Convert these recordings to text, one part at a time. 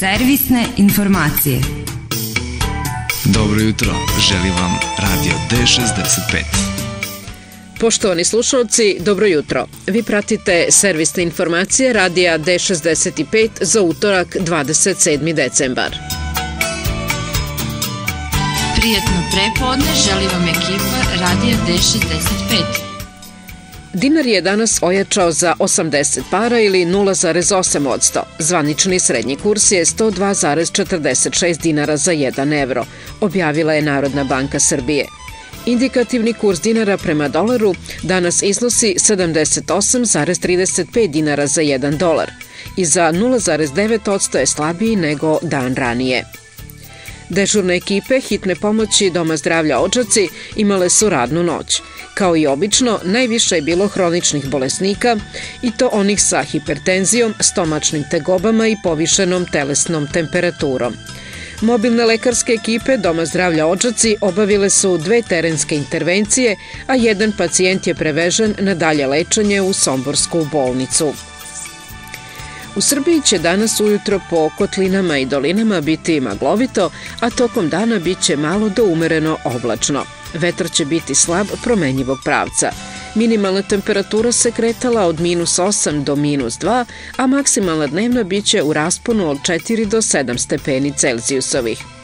Servisne informacije. Dobro jutro, želim vam Radio D65. Poštovani slušalci, dobro jutro. Vi pratite servisne informacije radija D65 za utorak 27. decembar. Prijetno prepodne želi vam ekipa radija D65. Dinar je danas ojačao za 80 para ili 0,8 odsto. Zvanični srednji kurs je 102,46 dinara za 1 evro, objavila je Narodna banka Srbije. Indikativni kurs dinara prema dolaru danas iznosi 78,35 dinara za 1 dolar i za 0,9 odsto je slabiji nego dan ranije. Dežurne ekipe hitne pomoći Doma zdravlja Ođaci imale su radnu noć. Kao i obično, najviše je bilo hroničnih bolesnika i to onih sa hipertenzijom, stomačnim tegobama i povišenom telesnom temperaturom. Mobilne lekarske ekipe Doma zdravlja Ođaci obavile su dve terenske intervencije, a jedan pacijent je prevežen na dalje lečanje u Somborsku bolnicu. U Srbiji će danas ujutro po kotlinama i dolinama biti maglovito, a tokom dana bit će malo do umereno oblačno. Vetar će biti slab promenjivog pravca. Minimalna temperatura se kretala od minus 8 do minus 2, a maksimalna dnevna biće u rasponu od 4 do 7 stepeni Celzijusovih.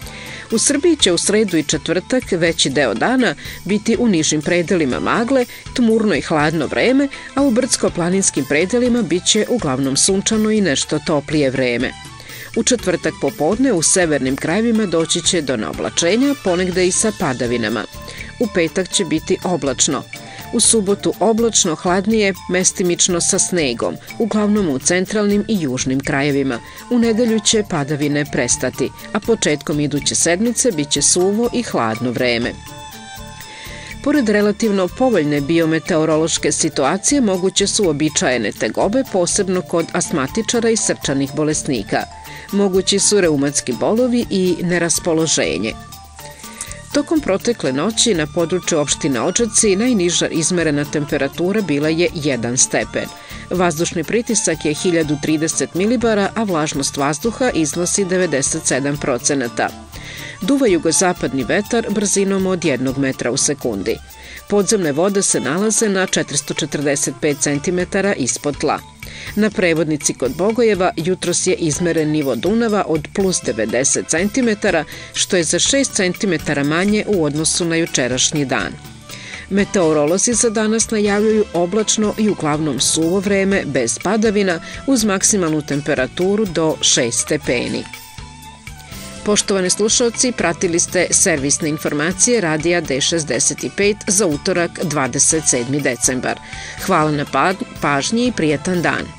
U Srbiji će u sredu i četvrtak veći deo dana biti u nižim predelima magle, tmurno i hladno vreme, a u brdsko-planinskim predelima biće uglavnom sunčano i nešto toplije vreme. U četvrtak popodne u severnim krajevima doći će do neoblačenja, ponegde i sa padavinama. U petak će biti oblačno. U subotu oblačno, hladnije, mestimično sa snegom, uglavnom u centralnim i južnim krajevima. U nedelju će padavine prestati, a početkom iduće sedmice biće suvo i hladno vreme. Pored relativno povoljne biometeorološke situacije, moguće su običajene tegobe, posebno kod astmatičara i srčanih bolesnika. Mogući su reumatski bolovi i neraspoloženje. Tokom protekle noći na području opštine Očaci najniža izmerena temperatura bila je 1 stepen. Vazdušni pritisak je 1030 milibara, a vlažnost vazduha iznosi 97 procenata. Duva jugozapadni vetar brzinom od 1 metra u sekundi. Podzemne vode se nalaze na 445 cm ispod tla. Na prevodnici kod Bogojeva jutros je izmeren nivo Dunava od plus 90 cm, što je za 6 cm manje u odnosu na jučerašnji dan. Meteorolozi za danas najavljuju oblačno i uglavnom suvo vreme bez padavina uz maksimalnu temperaturu do 6 stepeni. Poštovani slušalci, pratili ste servisne informacije radija D65 za utorak 27. decembar. Hvala na pažnji i prijetan dan.